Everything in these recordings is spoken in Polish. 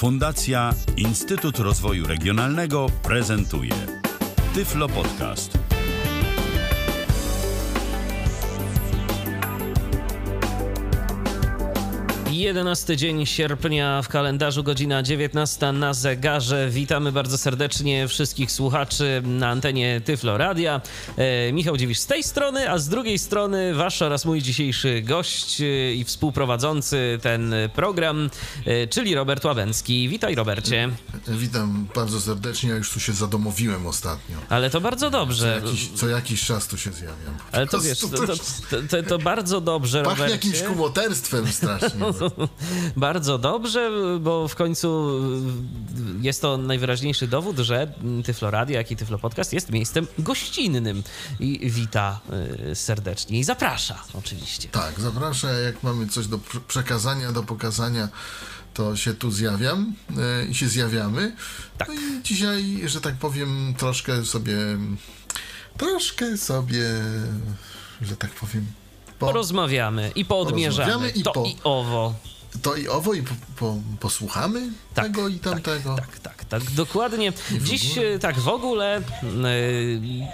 Fundacja Instytut Rozwoju Regionalnego prezentuje Tyflo Podcast. 11 dzień sierpnia w kalendarzu, godzina 19 na zegarze. Witamy bardzo serdecznie wszystkich słuchaczy na antenie Tyflo Radia. E, Michał Dziwisz z tej strony, a z drugiej strony wasz oraz mój dzisiejszy gość e, i współprowadzący ten program, e, czyli Robert Łabęcki. Witaj Robercie. Witam bardzo serdecznie, ja już tu się zadomowiłem ostatnio. Ale to bardzo dobrze. Co jakiś, co jakiś czas tu się zjawiam. Ale to wiesz, to, to to, to, bardzo dobrze, Pachnie Robercie. jakimś kumoterstwem strasznie. Bardzo dobrze, bo w końcu jest to najwyraźniejszy dowód, że Tyfloradio, jak i Tyflo Podcast jest miejscem gościnnym i wita y, serdecznie i zaprasza oczywiście. Tak, zapraszam, jak mamy coś do pr- przekazania, do pokazania, to się tu zjawiam e, i się zjawiamy. Tak. No i dzisiaj, że tak powiem, troszkę sobie, troszkę sobie, że tak powiem, po, Porozmawiamy i poodmierzamy i to po- i owo. to i owo i po, po, posłuchamy Tak, tego i tamtego. Tak, tak, tak, dokładnie. w Dziś ogóle? e, tak w ogóle e,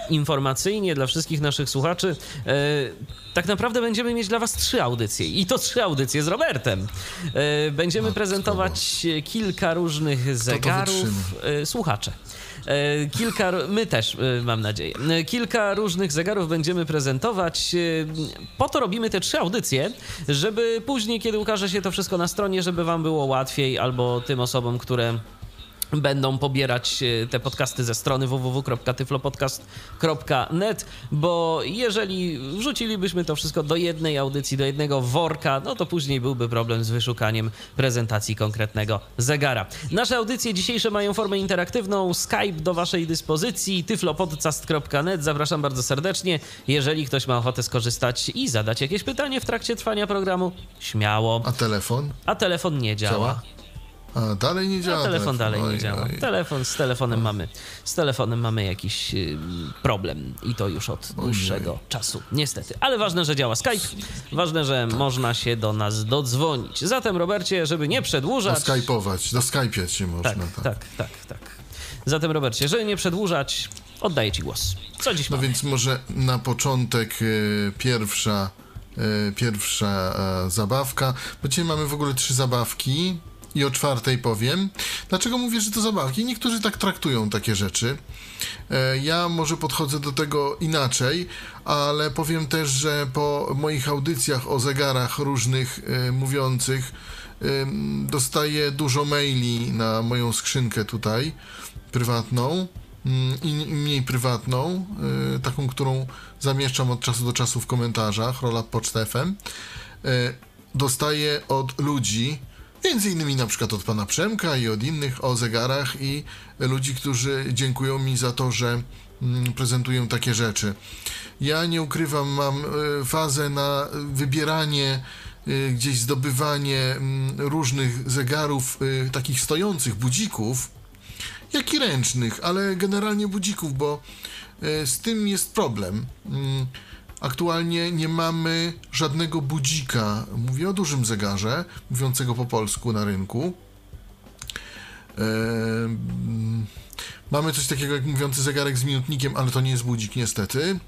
informacyjnie dla wszystkich naszych słuchaczy e, tak naprawdę będziemy mieć dla was trzy audycje i to trzy audycje z Robertem. Będziemy Matko prezentować kilka różnych zegarów. wytrzyma? E, słuchacze. E, Kilka, my też, e, mam nadzieję. E, Kilka różnych zegarów będziemy prezentować. Po to robimy te trzy audycje, żeby później, kiedy ukaże się to wszystko na stronie, żeby wam było łatwiej albo tym osobom, które będą pobierać e, te podcasty ze strony www.tyflopodcast.net, bo jeżeli wrzucilibyśmy to wszystko do jednej audycji, do jednego worka, no to później byłby problem z wyszukaniem prezentacji konkretnego zegara. Nasze audycje dzisiejsze mają formę interaktywną, Skype do waszej dyspozycji, tyflopodcast.net, zapraszam bardzo serdecznie. Jeżeli ktoś ma ochotę skorzystać i zadać jakieś pytanie w trakcie trwania programu, śmiało. A telefon? A telefon nie działa. Działa? A dalej nie działa. A telefon dalej nie Oj, działa. oj. Telefon, z telefonem mamy, z telefonem mamy jakiś y, problem i to już od dłuższego czasu, niestety. Ale ważne, że działa Skype, ważne, że można się do nas dodzwonić. Zatem, Robercie, żeby nie przedłużać... Skype'ować, do Skype'ać się można. tak, tak. tak, tak, tak. Zatem, Robercie, żeby nie przedłużać, oddaję ci głos. Co dziś No mamy? więc może na początek y, pierwsza, y, pierwsza e, zabawka, bo dzisiaj mamy w ogóle trzy zabawki i o czwartej powiem. Dlaczego mówię, że to zabawki? Niektórzy tak traktują takie rzeczy. E, Ja może podchodzę do tego inaczej, ale powiem też, że po moich audycjach o zegarach różnych e, mówiących ym, dostaję dużo maili na moją skrzynkę tutaj prywatną mm, i mniej prywatną, taką, którą zamieszczam od czasu do czasu w komentarzach, rola. Y, Dostaję od ludzi, między innymi na przykład od pana Przemka i od innych o zegarach i ludzi, którzy dziękują mi za to, że mm, prezentuję takie rzeczy. Ja nie ukrywam, mam y, fazę na wybieranie, y, gdzieś zdobywanie mm, różnych zegarów, y, takich stojących budzików, jak i ręcznych, ale generalnie budzików, bo e, z tym jest problem. Aktualnie nie mamy żadnego budzika, mówię o dużym zegarze, mówiącego po polsku na rynku. Mamy coś takiego jak mówiący zegarek z minutnikiem, ale to nie jest budzik niestety.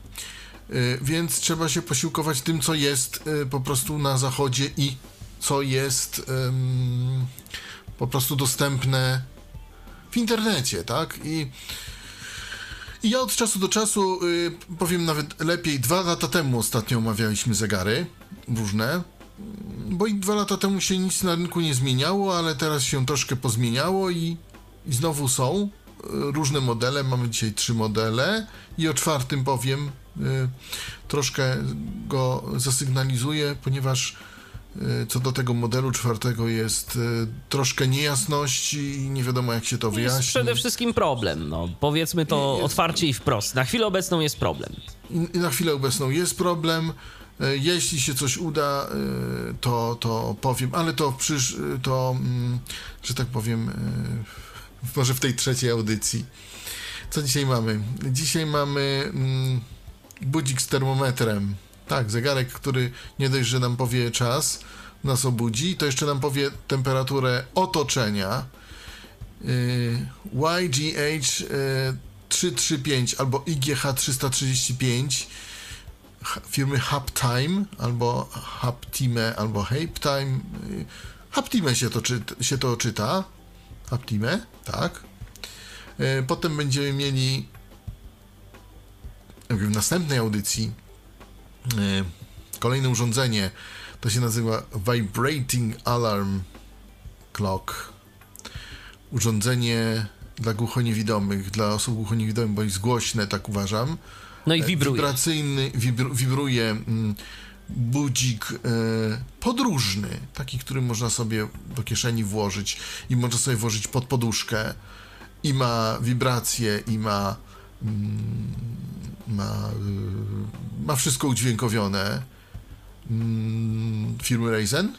E, Więc trzeba się posiłkować tym, co jest e, po prostu na zachodzie i co jest po prostu dostępne w internecie, tak? I, i ja od czasu do czasu, y, powiem nawet lepiej, dwa lata temu ostatnio omawialiśmy zegary różne, bo i dwa lata temu się nic na rynku nie zmieniało, ale teraz się troszkę pozmieniało i, i znowu są y, różne modele. Mamy dzisiaj trzy modele i o czwartym powiem, y, troszkę go zasygnalizuję, ponieważ co do tego modelu czwartego jest y, troszkę niejasności i nie wiadomo jak się to Jest wyjaśni. przede wszystkim problem, no powiedzmy to Jest- otwarcie i wprost. Na chwilę obecną jest problem. Na chwilę obecną jest problem. E, Jeśli się coś uda, to, to powiem, ale to przysz, to, mm, że tak powiem, może w tej trzeciej audycji. Co dzisiaj mamy? Dzisiaj mamy mm, budzik z termometrem. Tak, zegarek, który nie dość, że nam powie czas, nas obudzi, to jeszcze nam powie temperaturę otoczenia. YGH 335 albo IGH 335 firmy Haptime albo Haptime albo Haptime. Haptime się to, czy, się to czyta. Haptime, tak. Potem będziemy mieli w następnej audycji kolejne urządzenie. To się nazywa Vibrating Alarm Clock. Urządzenie dla głuchoniewidomych, dla osób głuchoniewidomych, bo jest głośne, tak uważam. No i wibruje. Wibracyjny, wibr, wibruje mm, budzik e, podróżny, taki, który można sobie do kieszeni włożyć i można sobie włożyć pod poduszkę i ma wibracje i ma mm, ma, y, ma wszystko udźwiękowione. Mm, firmy Ryzen.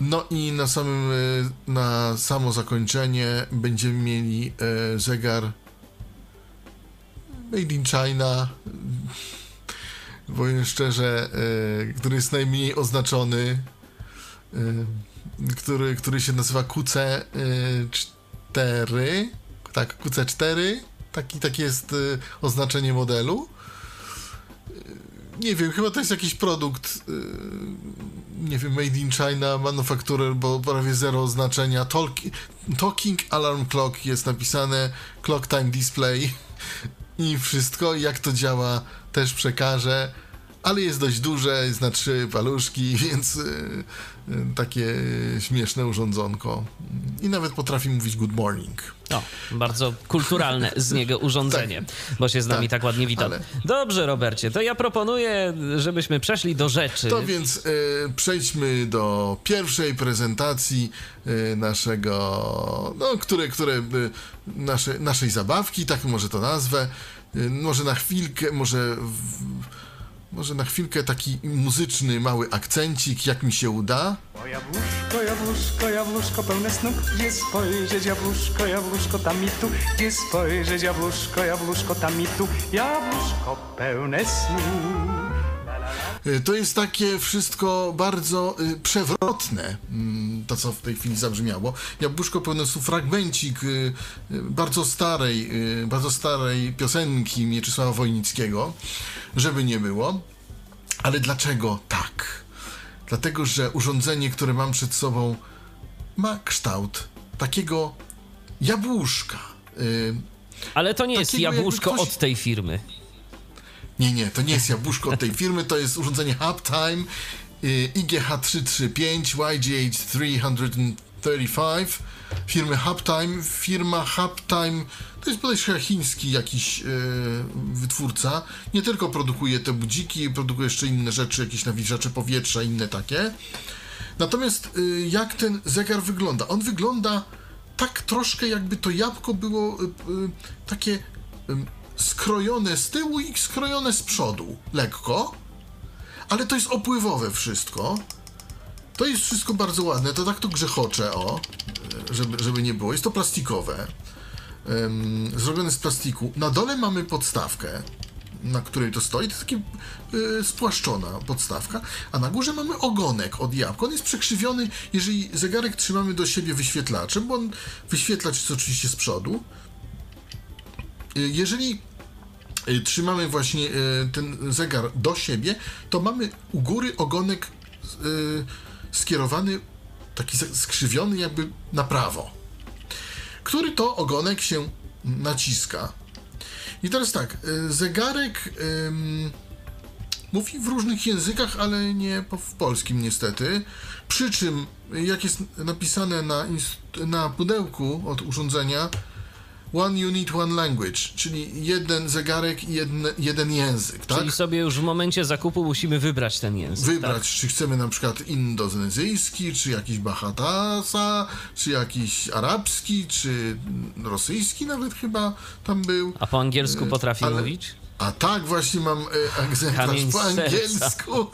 No i na samym, y, na samo zakończenie będziemy mieli y, zegar Made in China, powiem szczerze, który jest najmniej oznaczony, który, który się nazywa QC4, tak, QC4, taki, takie jest oznaczenie modelu nie wiem, chyba to jest jakiś produkt, yy, nie wiem, made in China, manufacturer, bo prawie zero znaczenia. Talk, talking Alarm Clock jest napisane, Clock Time Display i wszystko. Jak to działa, też przekażę ale jest dość duże, jest na trzy paluszki, więc y, y, takie śmieszne urządzonko. I nawet potrafi mówić good morning. O, bardzo kulturalne z niego urządzenie, tak, bo się z nami tak, tak ładnie wita. Ale... Dobrze, Robercie, to ja proponuję, żebyśmy przeszli do rzeczy. To więc y, przejdźmy do pierwszej prezentacji y, naszego, no, które, które y, nasze, naszej zabawki, tak może to nazwę. Y, może na chwilkę, może w, może na chwilkę taki muzyczny mały akcencik, jak mi się uda. O jabłuszko, jabłuszko, jabłuszko pełne snu, gdzie spojrzeć jabłuszko, jabłuszko tam i tu, gdzie spojrzeć jabłuszko, jabłuszko tam i tu, jabłuszko pełne snu. Y, to jest takie wszystko bardzo y, przewrotne, mm, to co w tej chwili zabrzmiało. Jabłuszko pełne słów, fragmencik y, bardzo starej, bardzo starej piosenki Mieczysława Wojnickiego, żeby nie było. Ale dlaczego tak? Dlatego, że urządzenie, które mam przed sobą, ma kształt takiego jabłuszka. Ale to nie jest jabłuszko ktoś... od tej firmy. Nie, nie, to nie jest jabłuszko od tej firmy, to jest urządzenie Hubtime IGH335 YGH335 firmy Hubtime. Firma Hubtime to jest bodajże chiński jakiś yy, wytwórca. Nie tylko produkuje te budziki, produkuje jeszcze inne rzeczy, jakieś nawilżacze powietrza, inne takie. Natomiast yy, jak ten zegar wygląda? On wygląda tak troszkę jakby to jabłko było yy, takie skrojone z tyłu i skrojone z przodu, lekko, ale to jest opływowe wszystko. To jest wszystko bardzo ładne, to tak to grzechocze, o, żeby, żeby nie było. Jest to plastikowe, um, zrobione z plastiku. Na dole mamy podstawkę, na której to stoi, to jest taka y, spłaszczona podstawka, a na górze mamy ogonek od jabłka. On jest przekrzywiony, jeżeli zegarek trzymamy do siebie wyświetlaczem, bo on wyświetlacz jest oczywiście z przodu. Y, jeżeli trzymamy właśnie y, ten zegar do siebie, to mamy u góry ogonek y, skierowany, taki skrzywiony jakby na prawo, który to ogonek się naciska. I teraz tak, zegarek mówi w różnych językach, ale nie w polskim niestety. Przy czym, jak jest napisane na, na pudełku od urządzenia, One unit, one language, czyli jeden zegarek i jeden, jeden język, tak? Czyli sobie już w momencie zakupu musimy wybrać ten język. Wybrać, tak? czy chcemy na przykład indonezyjski, czy jakiś Bahatasa, czy jakiś arabski, czy rosyjski nawet chyba tam był. A po angielsku e, potrafi Ale... mówić? A tak, właśnie mam e, egzemplarz po angielsku.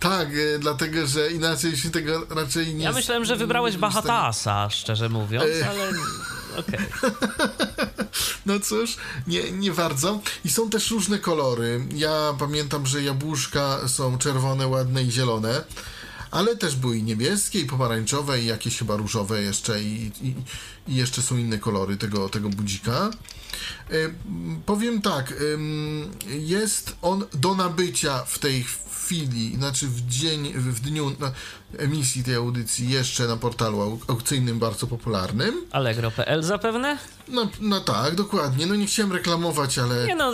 Tak, e, dlatego że inaczej się tego raczej nie. Ja myślałem, że wybrałeś Bahatasa, szczerze mówiąc, e... ale. Okay. No cóż, nie, nie bardzo. I są też różne kolory. Ja pamiętam, że jabłuszka są czerwone, ładne i zielone. ale też były i niebieskie, i pomarańczowe, i jakieś chyba różowe jeszcze, i, i, i jeszcze są inne kolory tego, tego budzika. Powiem tak, jest on do nabycia w tej chwili, znaczy w dzień, w dniu emisji tej audycji jeszcze na portalu au- aukcyjnym bardzo popularnym. Allegro.pl zapewne? No, no tak, dokładnie. No nie chciałem reklamować, ale... Nie no,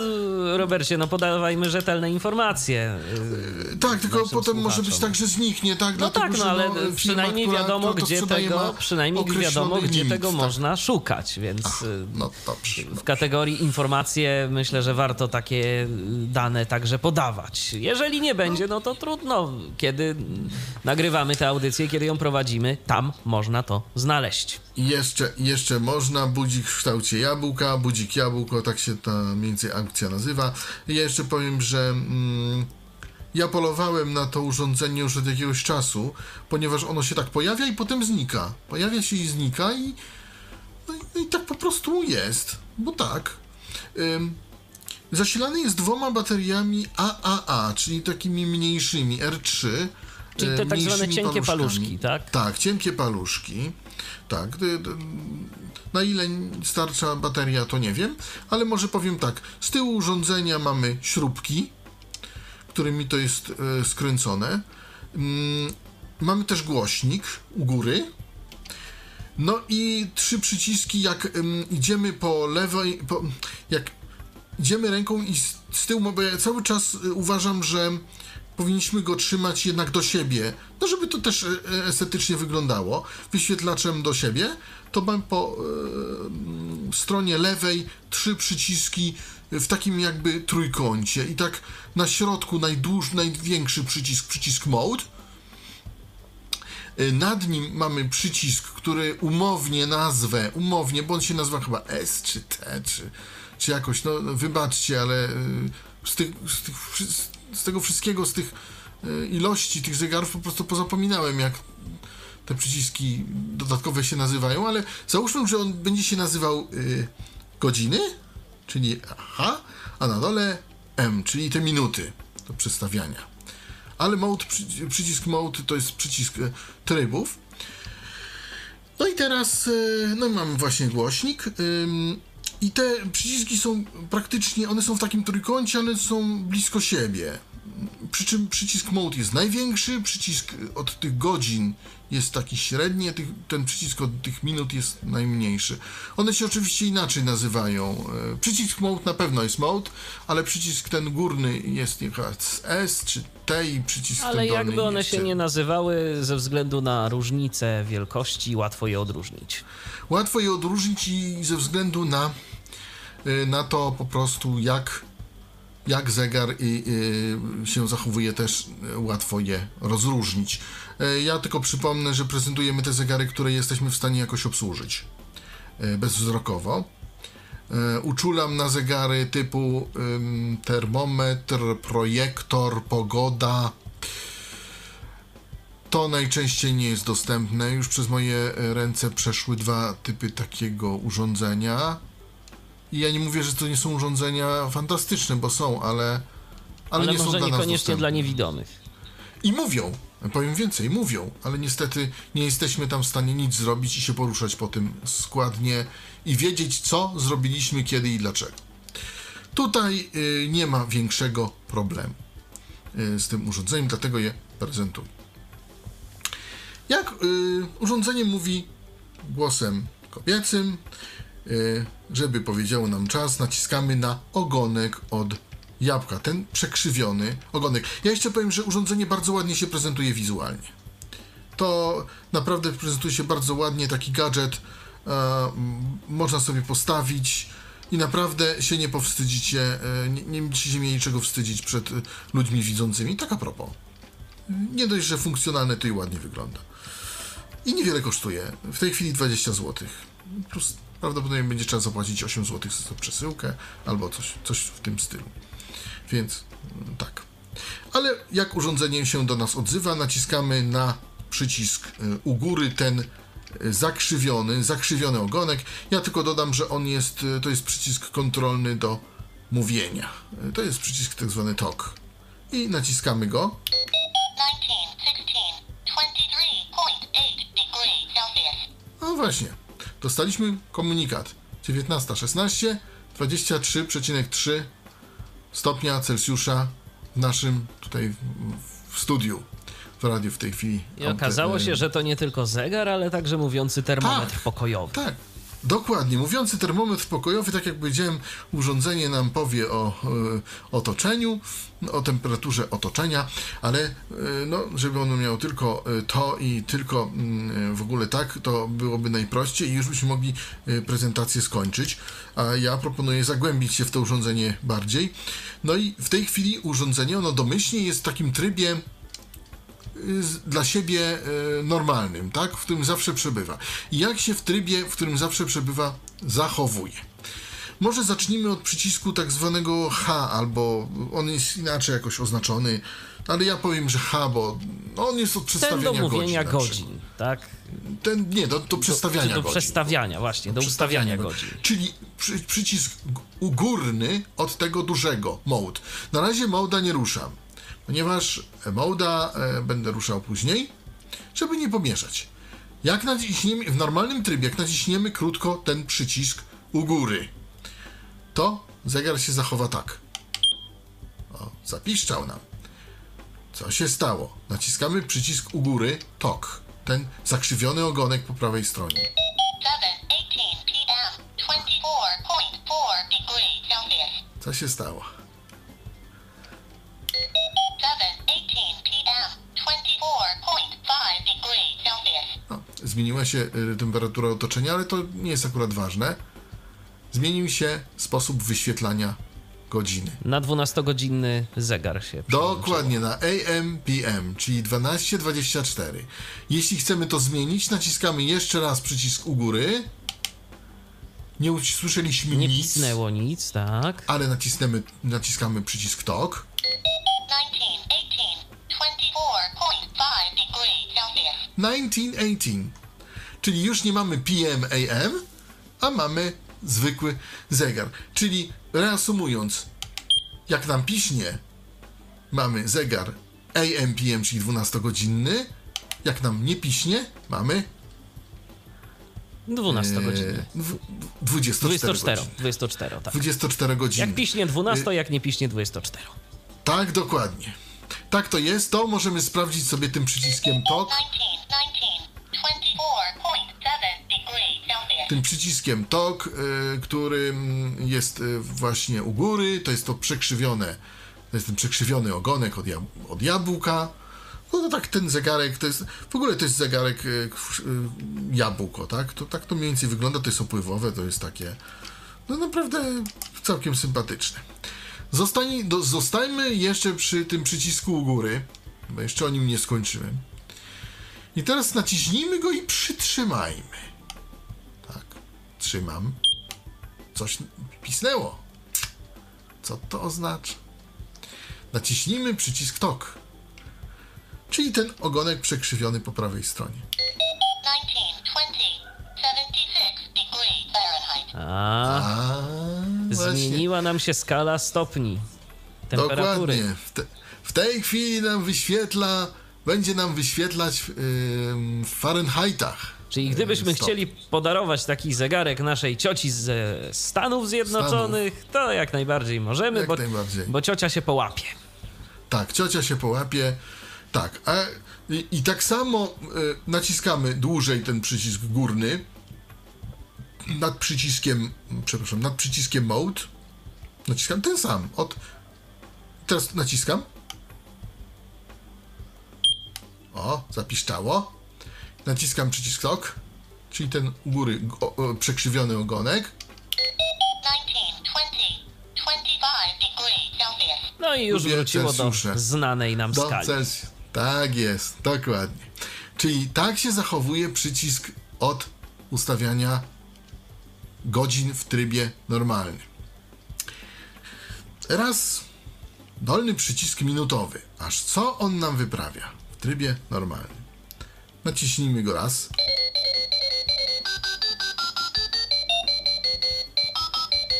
Robercie, no podawajmy rzetelne informacje. Tak, tylko potem może być słuchaczom. tak, że zniknie, tak? No Dlatego, tak, no ale firma, przynajmniej wiadomo, gdzie tego, przynajmniej wiadomo, gdzie limit, tego tak. można szukać, więc y, No dobrze. w kategorii informacje myślę, że warto takie dane także podawać. Jeżeli nie będzie, no to trudno. Kiedy nagrywamy tę audycję, kiedy ją prowadzimy, tam można to znaleźć. Jeszcze, jeszcze można budzik w kształcie jabłka, budzik jabłko, tak się ta mniej więcej akcja nazywa. Ja jeszcze powiem, że mm, ja polowałem na to urządzenie już od jakiegoś czasu, ponieważ ono się tak pojawia i potem znika. Pojawia się i znika i, no i, no i tak po prostu jest, bo tak. Ym, zasilany jest dwoma bateriami AAA, czyli takimi mniejszymi R3. Czyli te e, tak zwane cienkie paluszkami. paluszki, tak? Tak, cienkie paluszki. Tak. Na ile starcza bateria, to nie wiem, ale może powiem tak. Z tyłu urządzenia mamy śrubki, którymi to jest e, skręcone. Mm, mamy też głośnik u góry. No i trzy przyciski, jak em, idziemy po lewej, po, jak idziemy ręką i z, tyłu, bo ja cały czas y, uważam, że powinniśmy go trzymać jednak do siebie, no żeby to też y, estetycznie wyglądało, wyświetlaczem do siebie, to mam po y, mm, stronie lewej trzy przyciski w takim jakby trójkącie. I tak na środku najdłuż, największy przycisk, przycisk mode, Y, Nad nim mamy przycisk, który umownie nazwę, umownie, bo on się nazywa chyba S czy T, czy, czy jakoś, no wybaczcie, ale z, tych, z, tych, wszy- z tego wszystkiego, z tych y, ilości tych zegarów po prostu pozapominałem, jak te przyciski dodatkowe się nazywają, ale załóżmy, że on będzie się nazywał y, godziny, czyli H, a na dole M, czyli te minuty do przestawiania ale mode, przy- przycisk mode to jest przycisk e, trybów. No i teraz, e, no i mamy właśnie głośnik. ym, I te przyciski są praktycznie, one są w takim trójkącie, one są blisko siebie. Przy czym przycisk mode jest największy, przycisk od tych godzin jest taki średni, tych, ten przycisk od tych minut jest najmniejszy. One się oczywiście inaczej nazywają. E, Przycisk mode na pewno jest mode, ale przycisk ten górny jest chyba S czy T i przycisk Ale ten dolny jakby one się nie nazywały ze względu na różnice wielkości, łatwo je odróżnić. Łatwo je odróżnić i ze względu na, y, na to po prostu jak, jak zegar i, y, się zachowuje też łatwo je rozróżnić. Y, Ja tylko przypomnę, że prezentujemy te zegary, które jesteśmy w stanie jakoś obsłużyć y, bezwzrokowo. Y, Uczulam na zegary typu termometr, projektor, pogoda, to najczęściej nie jest dostępne. Już przez moje e, ręce przeszły dwa typy takiego urządzenia. I ja nie mówię, że to nie są urządzenia fantastyczne, bo są, ale, ale, Ale, nie są może dla nas niekoniecznie dostępne. dla niewidomych. I mówią, powiem więcej, mówią, ale niestety nie jesteśmy tam w stanie nic zrobić i się poruszać po tym składnie i wiedzieć, co zrobiliśmy, kiedy i dlaczego. Tutaj y, nie ma większego problemu y, z tym urządzeniem, dlatego je prezentuję. Jak y, urządzenie mówi głosem kobiecym, żeby powiedziało nam czas, naciskamy na ogonek od jabłka, ten przekrzywiony ogonek. Ja jeszcze powiem, że urządzenie bardzo ładnie się prezentuje wizualnie. To naprawdę prezentuje się bardzo ładnie, taki gadżet e, można sobie postawić i naprawdę się nie powstydzicie, e, nie, nie będziecie mieli czego wstydzić przed ludźmi widzącymi. Tak a propos. Nie dość, że funkcjonalne, to i ładnie wygląda. I niewiele kosztuje. W tej chwili 20 zł. Plus Prawdopodobnie będzie trzeba zapłacić 8 zł za przesyłkę albo coś, coś w tym stylu. Więc mm, tak. Ale jak urządzenie się do nas odzywa, naciskamy na przycisk y, u góry ten y, zakrzywiony, zakrzywiony ogonek. Ja tylko dodam, że on jest, y, to jest przycisk kontrolny do mówienia. To jest przycisk tak zwany TOK. I naciskamy go. 19, 16, no właśnie dostaliśmy komunikat 19.16, 23,3 stopnia Celsjusza w naszym tutaj w- studiu w radiu w tej chwili. I okazało się, że to nie tylko zegar, ale także mówiący termometr Tak. pokojowy. Tak, dokładnie. Mówiący termometr pokojowy, tak jak powiedziałem, urządzenie nam powie o e, otoczeniu, o temperaturze otoczenia, ale e, no, żeby ono miało tylko e, to i tylko mm, w ogóle tak, to byłoby najprościej i już byśmy mogli prezentację skończyć. A ja proponuję zagłębić się w to urządzenie bardziej. No i w tej chwili urządzenie, ono domyślnie jest w takim trybie dla siebie e, normalnym, tak? W którym zawsze przebywa. I jak się w trybie, w którym zawsze przebywa, zachowuje? Może zacznijmy od przycisku tak zwanego H, albo on jest inaczej jakoś oznaczony, ale ja powiem, że H, bo on jest od Ten przedstawiania do mówienia godzin. godzin, tak? Ten, nie, do, do przestawiania do, do godzin. przestawiania, właśnie, do ustawiania godzin. Czyli przy, przycisk górny od tego dużego, mode. Na razie moda nie ruszam, ponieważ moda e, będę ruszał później, żeby nie pomieszać. Jak naciśniemy, w normalnym trybie, jak naciśniemy krótko ten przycisk u góry, to zegar się zachowa tak. O, zapiszczał nam. Co się stało? Naciskamy przycisk u góry, TOK. Ten zakrzywiony ogonek po prawej stronie. 7, 18 p.m., 24.4 degrees Celsius. Co się stało? No, zmieniła się y, temperatura otoczenia, ale to nie jest akurat ważne. Zmienił się sposób wyświetlania godziny. Na 12-godzinny zegar się. Dokładnie na AM, PM, czyli 12.24. Jeśli chcemy to zmienić, naciskamy jeszcze raz przycisk u góry. Nie usłyszeliśmy Nie nic, pisnęło nic, tak? ale nacisnemy, naciskamy przycisk TOK. 19, 18, 24.5 degrees Celsius. 1918. Czyli już nie mamy PM, AM, a mamy zwykły zegar. Czyli reasumując, jak nam piśnie, mamy zegar AM, PM, czyli 12-godzinny. Jak nam nie piśnie, mamy 12-godzinny. e, dwu- 24 24, godziny. 24, tak. 24 godziny. Jak piśnie 12, jak nie piśnie 24. Tak, dokładnie. Tak to jest. To możemy sprawdzić sobie tym przyciskiem TOK. 19, 19, 24.7 degrees Celsius. tym przyciskiem TOK, y, który jest y, właśnie u góry, to jest to przekrzywione, to jest ten przekrzywiony ogonek od, jab- od jabłka. No to tak ten zegarek, to jest, w ogóle to jest zegarek y, jabłko, tak? To tak to mniej więcej wygląda, to jest opływowe, to jest takie, no naprawdę całkiem sympatyczne. Zostań, do, zostańmy jeszcze przy tym przycisku u góry, bo jeszcze o nim nie skończyłem. I teraz naciśnijmy go i przytrzymajmy. Tak, trzymam. Coś pisnęło. Co to oznacza? Naciśnijmy przycisk TOK, czyli ten ogonek przekrzywiony po prawej stronie. 19, 20, 76 degrees Fahrenheit. A, A, właśnie. zmieniła nam się skala stopni temperatury. Dokładnie. W, te, w tej chwili nam wyświetla, będzie nam wyświetlać w, ym, w Fahrenheitach. Czyli gdybyśmy Stop. chcieli podarować taki zegarek naszej cioci ze Stanów Zjednoczonych, to jak najbardziej możemy, Jak bo, najbardziej. bo ciocia się połapie. Tak, ciocia się połapie. Tak, a i, i tak samo y, naciskamy dłużej ten przycisk górny nad przyciskiem, przepraszam, nad przyciskiem mode. Naciskam ten sam. Od teraz naciskam. O, zapiszczało. Naciskam przycisk TOK, czyli ten u góry o, o, przekrzywiony ogonek. 19, 20, 25 degrees Celsius. No i już Lubię wróciło do znanej nam Do skali. Tak jest, dokładnie. Czyli tak się zachowuje przycisk od ustawiania godzin w trybie normalnym. Teraz dolny przycisk minutowy. Aż co on nam wyprawia w trybie normalnym? Naciśnijmy go raz.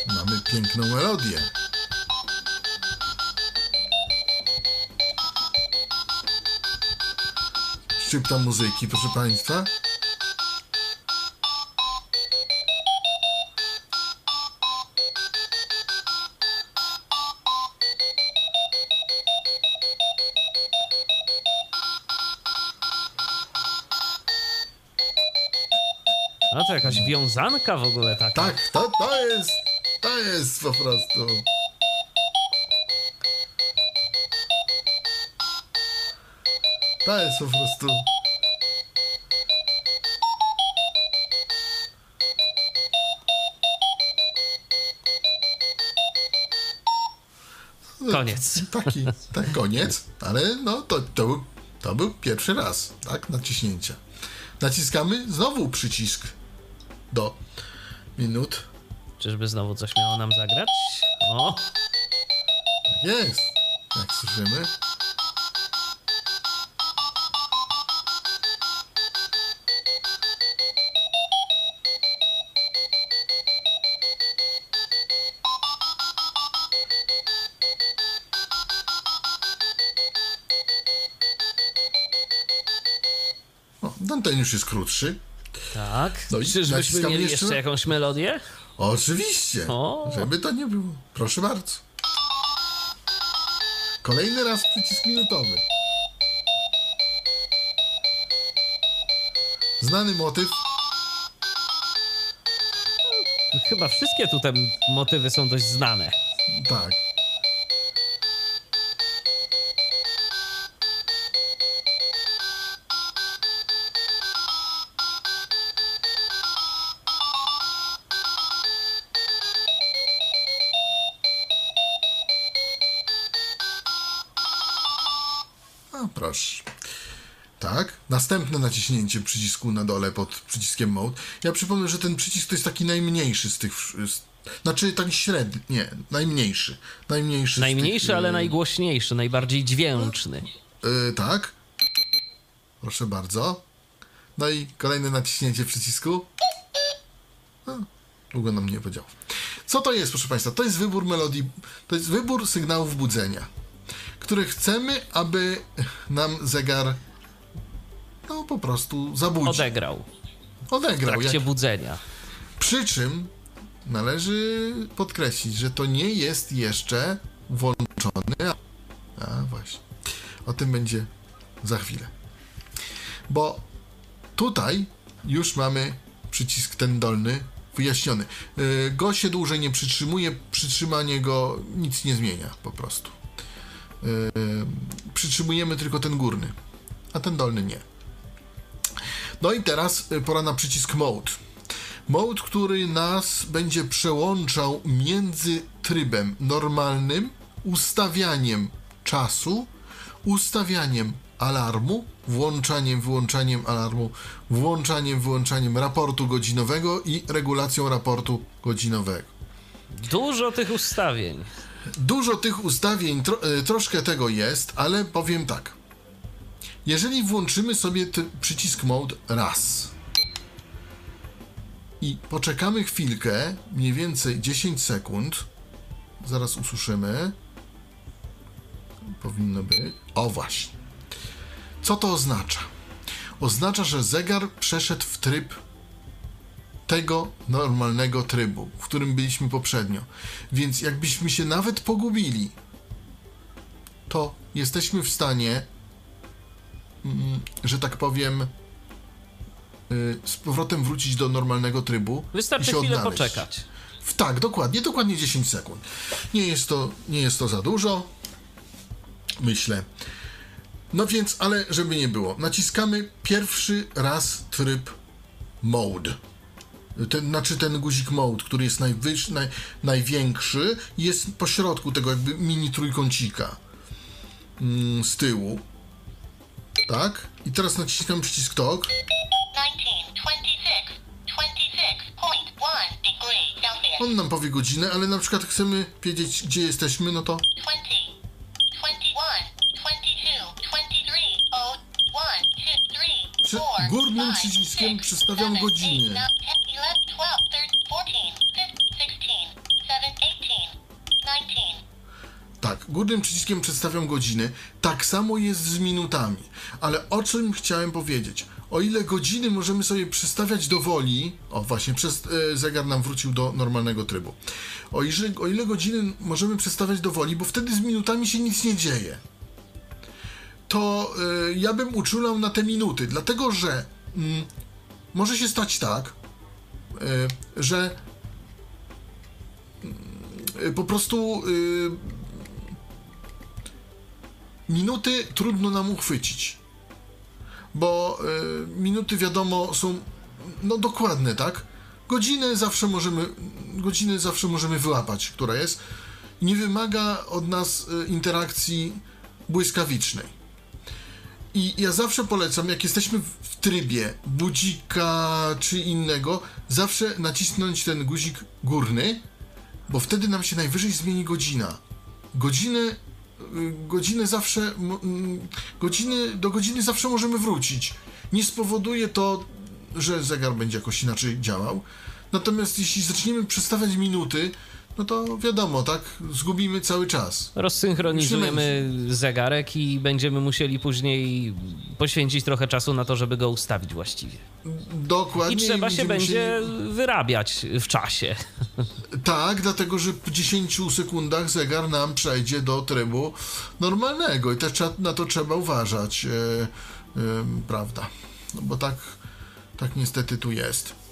Mamy piękną melodię. Szczypta muzyki, proszę Państwa. Jakaś wiązanka w ogóle taka. Tak, to, to jest, to jest po prostu. To jest po prostu. Koniec. Taki, tak, koniec, ale no to, to, był, to był pierwszy raz, tak, naciśnięcia. Naciskamy znowu przycisk do minut. Czyżby znowu coś miało nam zagrać? O, Tak jest, jak słyszymy. O, ten już jest krótszy. Tak. No i Czyżbyśmy naciskamy mieli jeszcze? jeszcze jakąś melodię? Oczywiście, O. żeby to nie było. Proszę bardzo. Kolejny raz przycisk minutowy. Znany motyw. Chyba wszystkie tutaj motywy są dość znane. Tak. Następne naciśnięcie przycisku na dole pod przyciskiem Mode. Ja przypomnę, że ten przycisk to jest taki najmniejszy z tych. Z, znaczy taki średni. Nie, najmniejszy. Najmniejszy. Najmniejszy, tych, ale y, najgłośniejszy, najbardziej dźwięczny. y, tak. Proszę bardzo. No i kolejne naciśnięcie przycisku. No, długo nam nie powiedział. Co to jest, proszę Państwa? To jest wybór melodii, to jest wybór sygnałów budzenia, które chcemy, aby nam zegar no po prostu zabudził. Odegrał w Odegrał. trakcie Jak, budzenia. przy czym należy podkreślić, że to nie jest jeszcze włączony. A właśnie. O tym będzie za chwilę. Bo tutaj już mamy przycisk ten dolny wyjaśniony. Yy, Go się dłużej nie przytrzymuje, przytrzymanie go nic nie zmienia po prostu. Yy, Przytrzymujemy tylko ten górny, a ten dolny nie. No i teraz y, pora na przycisk Mode. Mode, który nas będzie przełączał między trybem normalnym, ustawianiem czasu, ustawianiem alarmu, włączaniem, wyłączaniem alarmu, włączaniem, wyłączaniem raportu godzinowego i regulacją raportu godzinowego. Dużo tych ustawień. Dużo tych ustawień, tro, e, troszkę tego jest, ale powiem tak. Jeżeli włączymy sobie przycisk mode raz i poczekamy chwilkę, mniej więcej 10 sekund, zaraz usłyszymy. Powinno być. O właśnie. Co to oznacza? Oznacza, że zegar przeszedł w tryb tego normalnego trybu, w którym byliśmy poprzednio. Więc jakbyśmy się nawet pogubili, to jesteśmy w stanie, że tak powiem, y, z powrotem wrócić do normalnego trybu. i Wystarczy się chwilę odnaleźć. poczekać. Tak, dokładnie, dokładnie 10 sekund. Nie jest to, nie jest to za dużo, myślę. No więc, ale żeby nie było, naciskamy pierwszy raz tryb mode. Ten, znaczy ten guzik mode, który jest najwyższy, naj, największy, jest po środku tego jakby mini trójkącika mm, z tyłu. Tak? I teraz naciskam przycisk TOK. 1926, 26.1 degree Celsius. On nam powie godzinę, ale na przykład chcemy wiedzieć, gdzie jesteśmy, no to 20, 21, 22, 23, 0, 1, 2, 3, Przy 4, górnym 5, przyciskiem 6, przestawiam 7, godziny. 8, 9, 11, 12, 13, 14, 15, 16, 17, 18, 19. Tak, górnym przyciskiem przedstawiam godziny. Tak samo jest z minutami. Ale o czym chciałem powiedzieć? O ile godziny możemy sobie przestawiać do woli, o właśnie, przez, e, zegar nam wrócił do normalnego trybu. O ile, o ile godziny możemy przestawiać do woli, bo wtedy z minutami się nic nie dzieje. To e, ja bym uczulał na te minuty, dlatego że mm, może się stać tak, y, że y, po prostu y, minuty trudno nam uchwycić. Bo y, minuty wiadomo są no dokładne, tak? Godziny zawsze możemy godziny zawsze możemy wyłapać, która jest. Nie wymaga od nas y, interakcji błyskawicznej. I ja zawsze polecam, jak jesteśmy w- trybie budzika czy innego, zawsze nacisnąć ten guzik górny, bo wtedy nam się najwyżej zmieni godzina. Godziny, godziny zawsze, mm, godziny, do godziny zawsze możemy wrócić. Nie spowoduje to, że zegar będzie jakoś inaczej działał. Natomiast jeśli zaczniemy przestawiać minuty, no to wiadomo, tak, zgubimy cały czas. Rozsynchronizujemy zegarek i będziemy musieli później poświęcić trochę czasu na to, żeby go ustawić właściwie. Dokładnie. I trzeba się będzie musieli- wyrabiać w czasie. Tak, dlatego że po 10 sekundach zegar nam przejdzie do trybu normalnego i też na to trzeba uważać, e, e, prawda? No bo tak, tak niestety tu jest.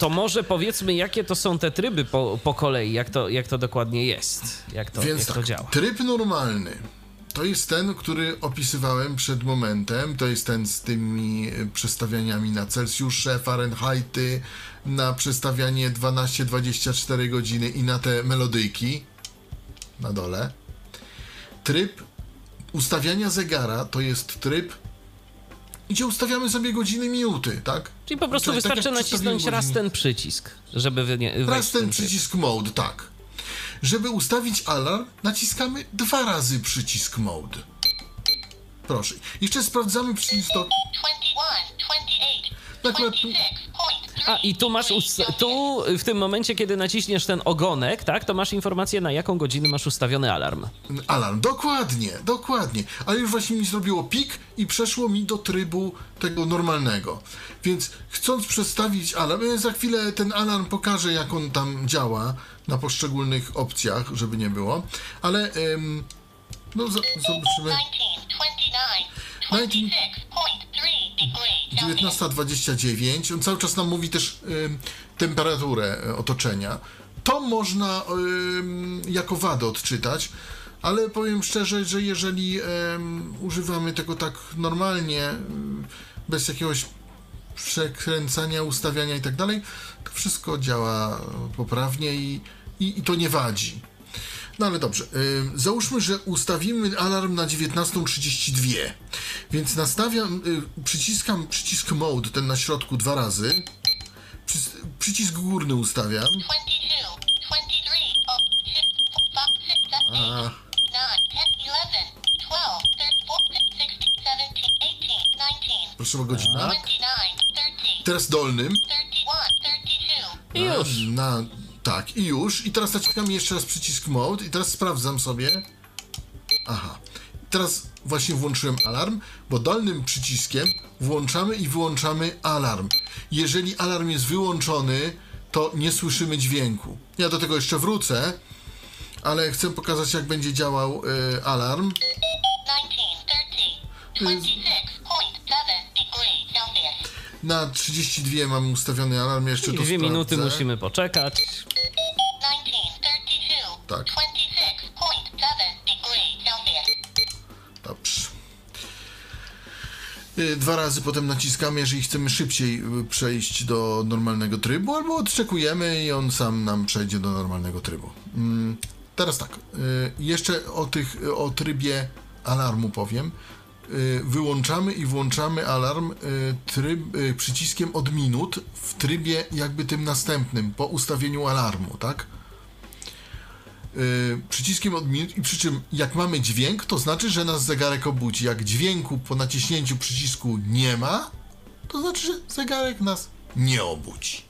To może powiedzmy, jakie to są te tryby po, po kolei, jak to, jak to dokładnie jest, jak to, Więc jak tak, to działa. tryb normalny to jest ten, który opisywałem przed momentem. To jest ten z tymi e, przestawianiami na Celsjusze, Fahrenheity, na przestawianie 12-24 godziny i na te melodyjki na dole. Tryb ustawiania zegara to jest tryb, gdzie ustawiamy sobie godziny, minuty, tak? Czyli po prostu Czyli tak wystarczy jak nacisnąć raz godziny. ten przycisk, żeby wejść Raz ten ten tryb. przycisk mode, tak. Żeby ustawić alarm, naciskamy dwa razy przycisk mode. Proszę. Jeszcze sprawdzamy przycisk to. 21, 28, Akurat tu- 26.3 A i tu masz, us- tu w tym momencie, kiedy naciśniesz ten ogonek, tak, to masz informację, na jaką godzinę masz ustawiony alarm. Alarm, dokładnie, dokładnie. Ale już właśnie mi zrobiło pik i przeszło mi do trybu tego normalnego. Więc chcąc przestawić alarm, ja za chwilę ten alarm pokaże, jak on tam działa na poszczególnych opcjach, żeby nie było. Ale, ym, no, z- zobaczymy. 19, 29, 19. 26.3 degrees Celsius. 19.29. On cały czas nam mówi też ym, temperaturę otoczenia. To można ym, jako wadę odczytać, ale powiem szczerze, że jeżeli ym, używamy tego tak normalnie, bez jakiegoś przekręcania, ustawiania i tak dalej, to wszystko działa poprawnie i, i, i to nie wadzi. No ale dobrze. Y, załóżmy, że ustawimy alarm na 19.32. Więc nastawiam, y, przyciskam przycisk mode, ten na środku dwa razy. Przys- przycisk górny ustawiam. 22, 23, 6, 5, 6, 7, 8, 9, 10, 11, 12, 13, 14, 15, 16, 17, 18, 19, Proszę o godzina. 30, Teraz dolnym. 31, 32. I już. Na, tak, i już. I teraz naciskam jeszcze raz przycisk mode i teraz sprawdzam sobie. Aha. Teraz właśnie włączyłem alarm, bo dolnym przyciskiem włączamy i wyłączamy alarm. Jeżeli alarm jest wyłączony, to nie słyszymy dźwięku. Ja do tego jeszcze wrócę, ale chcę pokazać, jak będzie działał y, alarm. 19, 30, 26.7 degrees Celsius. Na 32 mam ustawiony alarm, jeszcze I to dwie minuty musimy poczekać. 19, 32, Tak. 26.7 degrees Celsius. Dobrze. Y, Dwa razy potem naciskamy, jeżeli chcemy szybciej y, przejść do normalnego trybu, albo odczekujemy i on sam nam przejdzie do normalnego trybu. Mm, Teraz tak, y, jeszcze o, tych, o trybie alarmu powiem. Wyłączamy i włączamy alarm tryb, przyciskiem od minut w trybie jakby tym następnym, po ustawieniu alarmu, tak? Y, przyciskiem od minut i przy czym jak mamy dźwięk, to znaczy, że nas zegarek obudzi. Jak dźwięku po naciśnięciu przycisku nie ma, to znaczy, że zegarek nas nie obudzi.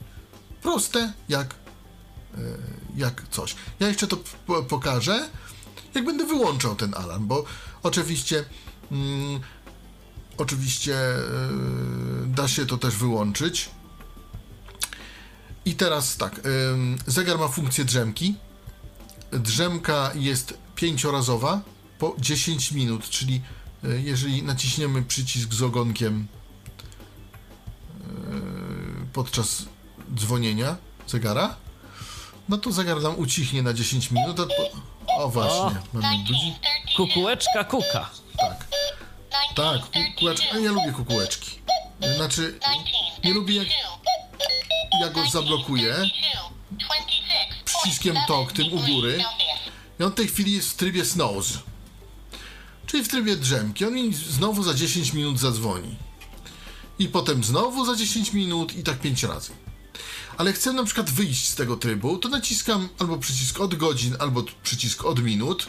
Proste jak, y, jak coś. Ja jeszcze to pokażę, jak będę wyłączał ten alarm, bo oczywiście mm, oczywiście y, da się to też wyłączyć. I teraz tak, zegar ma funkcję drzemki, drzemka jest pięciorazowa po 10 minut, czyli e, jeżeli naciśniemy przycisk z ogonkiem e, podczas dzwonienia zegara, no to zegar nam ucichnie na 10 minut. a Po... O właśnie, mamy budzik. Kukułeczka kuka. Tak, tak, kukułeczki. A ja lubię kukułeczki. Znaczy, nie lubię jak ja go zablokuję przyciskiem TOK, tym u góry. I on w tej chwili jest w trybie snooze. Czyli w trybie drzemki. On mi znowu za 10 minut zadzwoni. I potem znowu za 10 minut i tak 5 razy. Ale chcę na przykład wyjść z tego trybu, to naciskam albo przycisk od godzin, albo przycisk od minut.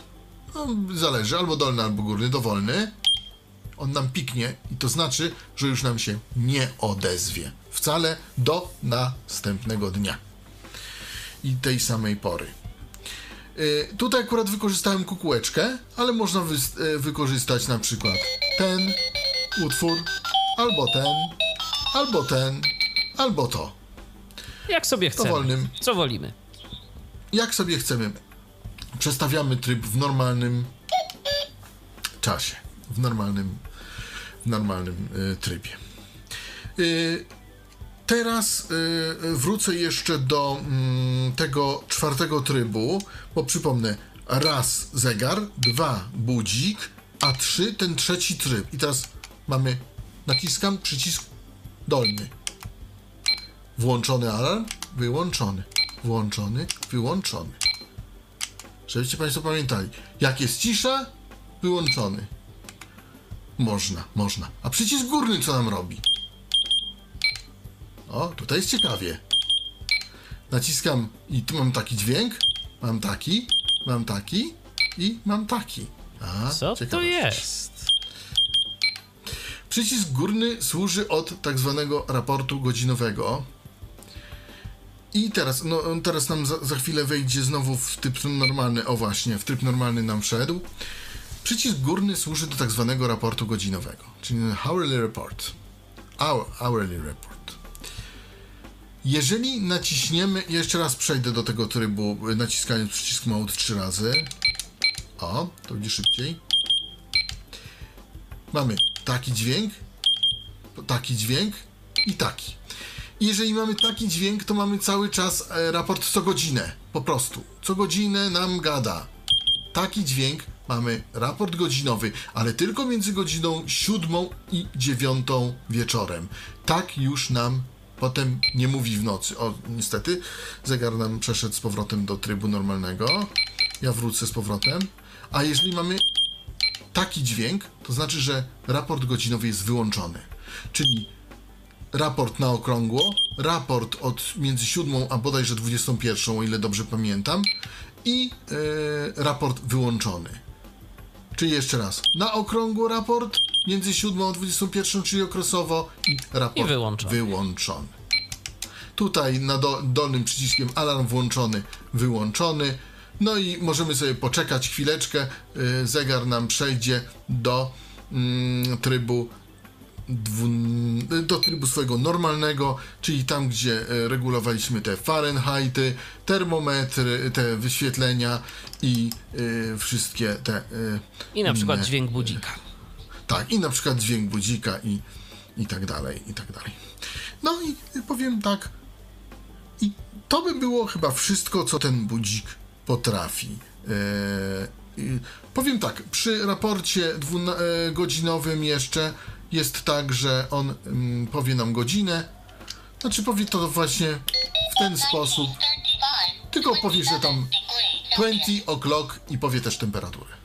No, zależy, albo dolny, albo górny, dowolny. On nam piknie i to znaczy, że już nam się nie odezwie. Wcale do następnego dnia. I tej samej pory. Y, Tutaj akurat wykorzystałem kukułeczkę, ale można wys- y, wykorzystać na przykład ten utwór, albo ten, albo ten, albo to. Jak sobie chcemy. Dowolnym. Co wolimy? Jak sobie chcemy. Przestawiamy tryb w normalnym czasie, w normalnym, w normalnym y, trybie. Y, teraz y, wrócę jeszcze do mm, tego czwartego trybu, bo przypomnę, raz zegar, dwa budzik, a trzy ten trzeci tryb. I teraz mamy, naciskam przycisk dolny. Włączony alarm, wyłączony. Włączony, wyłączony. Żebyście Państwo pamiętali. Jak jest cisza, wyłączony. Można, można. A przycisk górny co nam robi? O, tutaj jest ciekawie. Naciskam i tu mam taki dźwięk, mam taki, mam taki i mam taki. A, Co to jest? Przycisk górny służy od tak zwanego raportu godzinowego. I teraz, no, teraz nam za, za chwilę wejdzie znowu w tryb normalny. O właśnie, w tryb normalny nam wszedł. Przycisk górny służy do tak zwanego raportu godzinowego, czyli hourly report. Hour, hourly report. Jeżeli naciśniemy, jeszcze raz przejdę do tego trybu, y, naciskając przycisk mode trzy razy. O, to będzie szybciej. Mamy taki dźwięk, taki dźwięk i taki. Jeżeli mamy taki dźwięk, to mamy cały czas e, raport co godzinę. Po prostu. Co godzinę nam gada. Taki dźwięk mamy raport godzinowy, ale tylko między godziną siódmą i dziewiątą wieczorem. Tak już nam potem nie mówi w nocy. O, niestety, zegar nam przeszedł z powrotem do trybu normalnego. Ja wrócę z powrotem. A jeżeli mamy taki dźwięk, to znaczy, że raport godzinowy jest wyłączony. Czyli raport na okrągło, raport od między 7 a bodajże 21, o ile dobrze pamiętam, i e, raport wyłączony. Czyli jeszcze raz, na okrągło raport między 7 a 21, czyli okresowo, i raport I wyłączony. wyłączony. Tutaj na do, dolnym przyciskiem alarm włączony, wyłączony. No i możemy sobie poczekać chwileczkę. y, Zegar nam przejdzie do mm, trybu do trybu swojego normalnego, czyli tam, gdzie e, regulowaliśmy te Fahrenheity, termometry, te wyświetlenia i e, wszystkie te. e, I na przykład inne- dźwięk budzika. tak, i na przykład dźwięk budzika i, i tak dalej, i tak dalej. No i powiem tak, i to by było chyba wszystko, co ten budzik potrafi. I powiem tak, przy raporcie dwuna- godzinowym jeszcze jest tak, że on mm, powie nam godzinę, znaczy powie to właśnie w ten sposób, 35. tylko powie, że tam Degrees 20 o'clock i powie też temperaturę.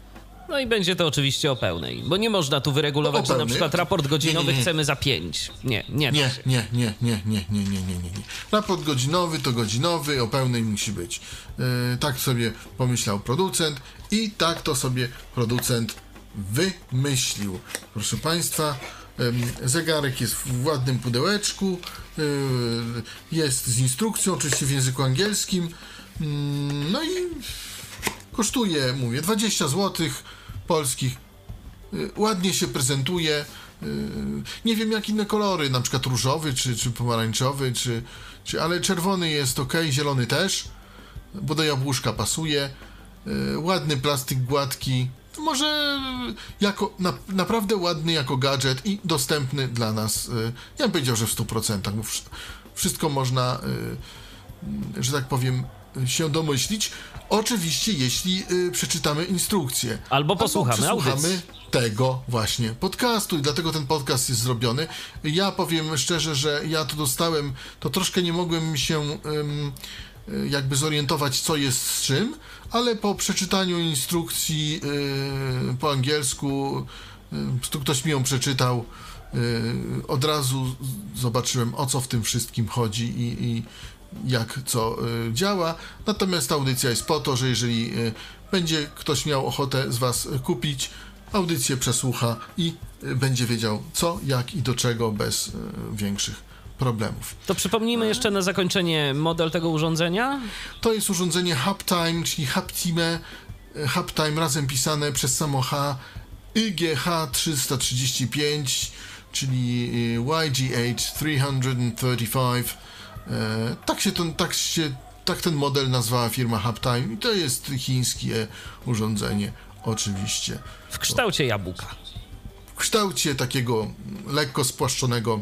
No i będzie to oczywiście o pełnej, bo nie można tu wyregulować, że na przykład raport godzinowy chcemy za 5. Nie, nie. Nie, nie, nie, nie, nie, nie, nie, nie, nie. Raport godzinowy to godzinowy, o pełnej musi być. Yy, tak sobie pomyślał producent i tak to sobie producent wymyślił. Proszę Państwa, zegarek jest w ładnym pudełeczku, yy, jest z instrukcją, oczywiście w języku angielskim. Mm, no i kosztuje, mówię, 20 zł polskich Y, ładnie się prezentuje. y, Nie wiem jak inne kolory, na przykład różowy, czy, czy pomarańczowy, czy, czy, ale czerwony jest ok, zielony też, bo do jabłuszka pasuje. Y, Ładny plastik gładki. Może jako, na, naprawdę ładny jako gadżet i dostępny dla nas. y, Ja bym powiedział, że w 100%. bo wsz- wszystko można, y, że tak powiem, się domyślić. Oczywiście, jeśli y, przeczytamy instrukcję. Albo posłuchamy przesłuchamy audycji. tego właśnie podcastu i dlatego ten podcast jest zrobiony. Ja powiem szczerze, że ja to dostałem, to troszkę nie mogłem się jakby zorientować, co jest z czym, ale po przeczytaniu instrukcji y, po angielsku, y, tu ktoś mi ją przeczytał, y, od razu zobaczyłem, o co w tym wszystkim chodzi i, i jak co działa. Natomiast ta audycja jest po to, że jeżeli będzie ktoś miał ochotę z Was kupić, audycję przesłucha i będzie wiedział co, jak i do czego bez większych problemów. To przypomnijmy jeszcze na zakończenie model tego urządzenia. To jest urządzenie Hubtime, czyli Hubtime, y, Hubtime razem pisane przez samo H, YGH 335, czyli y, YGH 335. E, Tak się, ten, tak się tak ten model nazwała firma Hubtime i to jest chińskie urządzenie oczywiście. W kształcie jabłka. W kształcie takiego lekko spłaszczonego,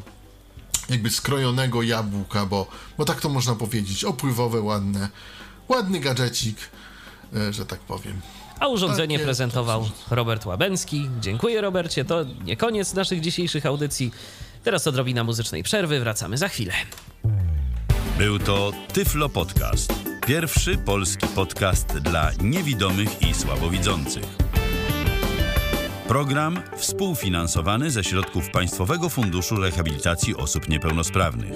jakby skrojonego jabłka, bo, bo tak to można powiedzieć, opływowe, ładne, ładny gadżecik, e, że tak powiem. A urządzenie Takie- prezentował Robert Łabęcki. Dziękuję, Robercie. To nie koniec naszych dzisiejszych audycji. Teraz odrobina muzycznej przerwy. Wracamy za chwilę. Był to Tyflo Podcast. Pierwszy polski podcast dla niewidomych i słabowidzących. Program współfinansowany ze środków Państwowego Funduszu Rehabilitacji Osób Niepełnosprawnych.